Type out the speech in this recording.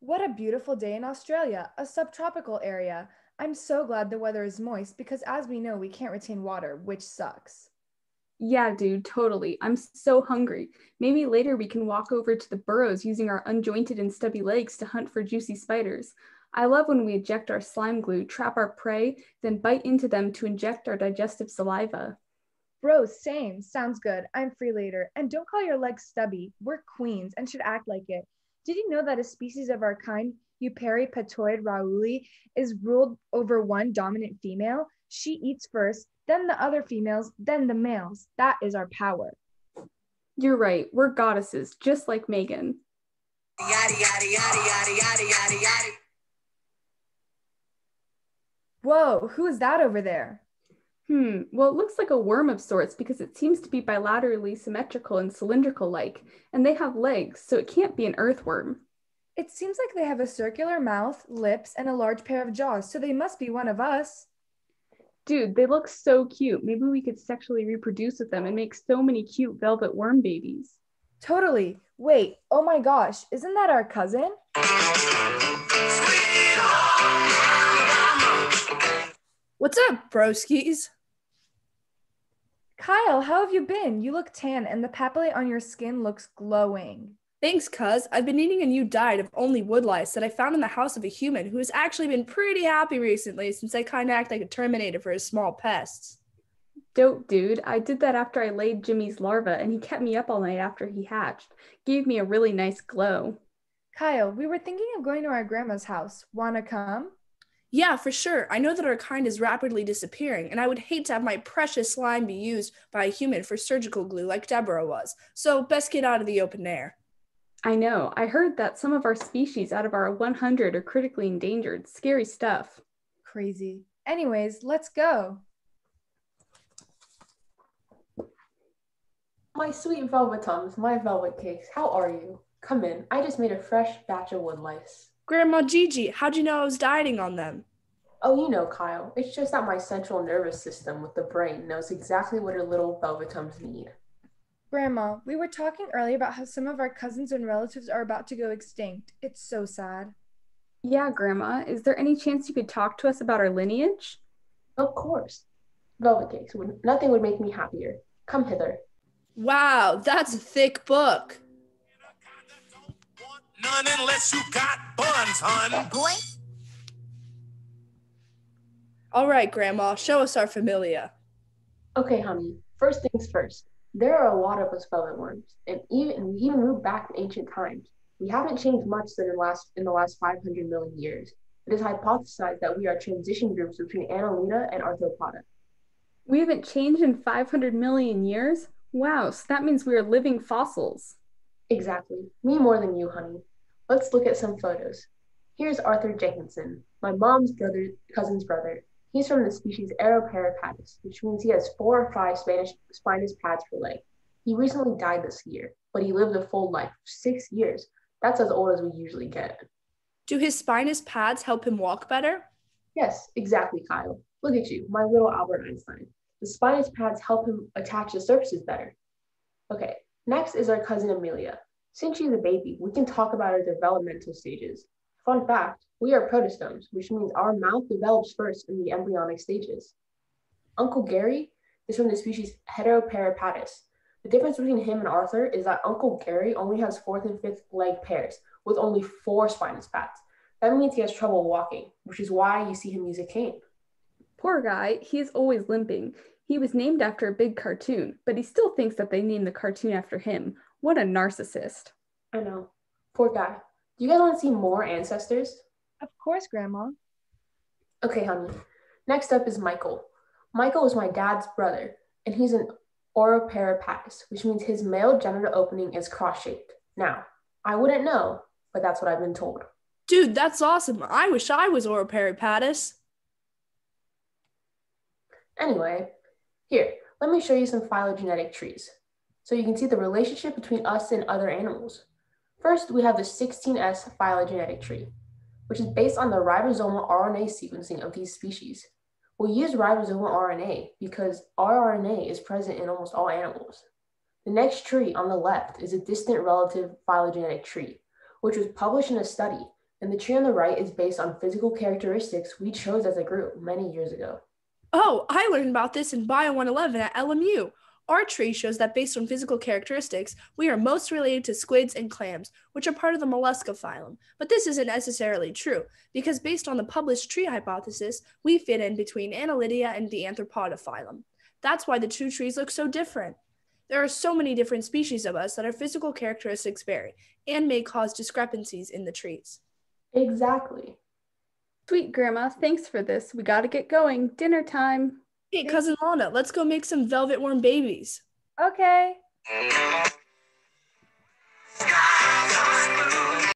What a beautiful day in Australia, a subtropical area. I'm so glad the weather is moist because, as we know, we can't retain water, which sucks. Yeah, dude, totally. I'm so hungry. Maybe later we can walk over to the burrows using our unjointed and stubby legs to hunt for juicy spiders. I love when we eject our slime glue, trap our prey, then bite into them to inject our digestive saliva. Bro, same. Sounds good. I'm free later. And don't call your legs stubby. We're queens and should act like it. Did you know that a species of our kind, Euperipatoides rowelli, is ruled over one dominant female? She eats first, then the other females, then the males. That is our power. You're right. We're goddesses, just like Megan. Yada, yada, yada, yada, yada, yada, yada. Whoa, who is that over there? Hmm, well, it looks like a worm of sorts because it seems to be bilaterally symmetrical and cylindrical like, and they have legs, so it can't be an earthworm. It seems like they have a circular mouth, lips, and a large pair of jaws, so they must be one of us. Dude, they look so cute. Maybe we could sexually reproduce with them and make so many cute velvet worm babies. Totally. Wait, oh my gosh, isn't that our cousin? What's up, broskies? Kyle, how have you been? You look tan and the papillae on your skin looks glowing. Thanks, cuz. I've been eating a new diet of only wood lice that I found in the house of a human who has actually been pretty happy recently since I kind of act like a Terminator for his small pests. Dope, dude. I did that after I laid Jimmy's larva and he kept me up all night after he hatched. Gave me a really nice glow. Kyle, we were thinking of going to our grandma's house. Wanna come? Yeah, for sure. I know that our kind is rapidly disappearing, and I would hate to have my precious slime be used by a human for surgical glue like Deborah was. So, best get out of the open air. I know. I heard that some of our species out of our 100 are critically endangered. Scary stuff. Crazy. Anyways, let's go. My sweet velvetums, my velvet cakes, how are you? Come in. I just made a fresh batch of wood lice. Grandma Gigi, how'd you know I was dieting on them? Oh, you know, Kyle. It's just that my central nervous system with the brain knows exactly what her little velvetums need. Grandma, we were talking earlier about how some of our cousins and relatives are about to go extinct. It's so sad. Yeah, Grandma. Is there any chance you could talk to us about our lineage? Of course. Velvet cakes. Nothing would make me happier. Come hither. Wow, that's a thick book. None unless you got buns, hun. Boy. All right, Grandma, show us our familia. Okay, honey. First things first. There are a lot of us velvet worms, and even we even moved back in ancient times. We haven't changed much in the last in the last 500 million years. It is hypothesized that we are transition groups between Annelida and Arthropoda. We haven't changed in 500 million years? Wow, so that means we are living fossils. Exactly. Me more than you, honey. Let's look at some photos. Here's Arthur Jenkinson, my mom's brother, cousin's brother. He's from the species Aeroperipatus, which means he has four or five Spanish spinous pads per leg. He recently died this year, but he lived a full life, six years. That's as old as we usually get. Do his spinous pads help him walk better? Yes, exactly, Kyle. Look at you, my little Albert Einstein. The spinous pads help him attach the surfaces better. Okay, next is our cousin Amelia. Since she's a baby, we can talk about her developmental stages. Fun fact, we are protostomes, which means our mouth develops first in the embryonic stages. Uncle Gary is from the species Heteroperipatus. The difference between him and Arthur is that Uncle Gary only has fourth and fifth leg pairs with only four spinous pads. That means he has trouble walking, which is why you see him use a cane. Poor guy, he's always limping. He was named after a big cartoon, but he still thinks that they named the cartoon after him. What a narcissist. I know. Poor guy. Do you guys want to see more ancestors? Of course, Grandma. Okay, honey. Next up is Michael. Michael is my dad's brother, and he's an Oroperipatus, which means his male genital opening is cross-shaped. Now, I wouldn't know, but that's what I've been told. Dude, that's awesome. I wish I was Oroperipatus. Anyway, here, let me show you some phylogenetic trees so you can see the relationship between us and other animals. First, we have the 16S phylogenetic tree, which is based on the ribosomal RNA sequencing of these species. We use ribosomal RNA because rRNA is present in almost all animals. The next tree on the left is a distant relative phylogenetic tree, which was published in a study And the tree on the right is based on physical characteristics we chose as a group many years ago. Oh, I learned about this in Bio 111 at LMU. Our tree shows that based on physical characteristics, we are most related to squids and clams, which are part of the mollusca phylum. But this isn't necessarily true, because based on the published tree hypothesis, we fit in between Annelida and the Arthropoda phylum. That's why the two trees look so different. There are so many different species of us that our physical characteristics vary and may cause discrepancies in the trees. Exactly. Sweet Grandma, thanks for this. We gotta get going. Dinner time. Hey, cousin Lana, let's go make some velvet worm babies. Okay.